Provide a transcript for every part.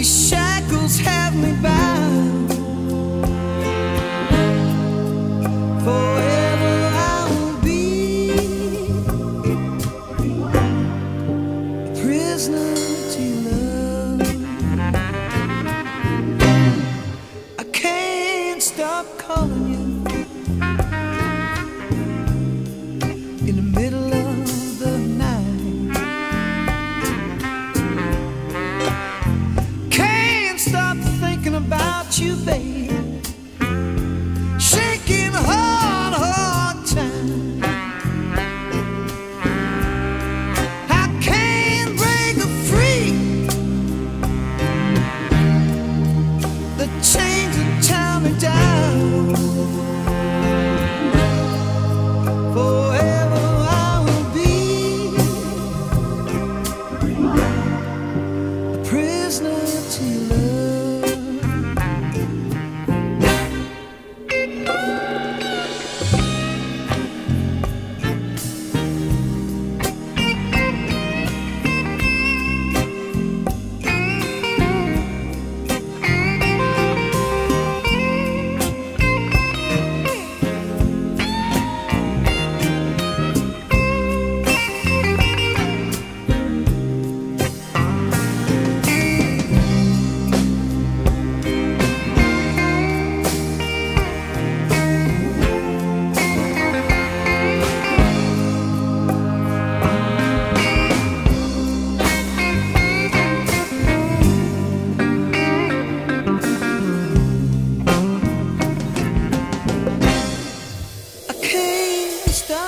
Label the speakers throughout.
Speaker 1: These shackles have me bound. Forever I will be Prisoner to love. I can't stop calling you you, baby.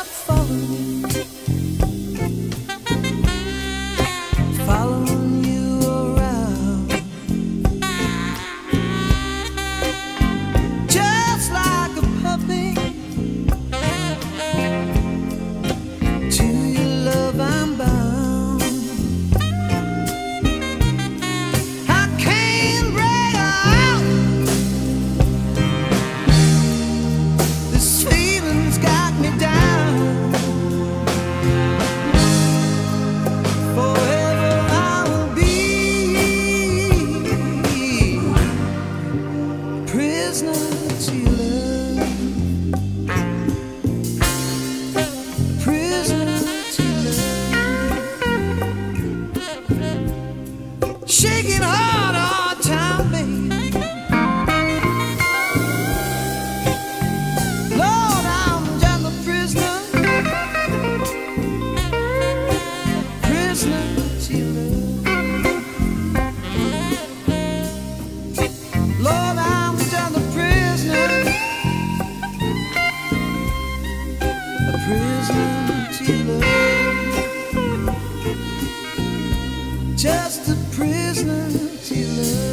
Speaker 1: Stop following to your love. business he love?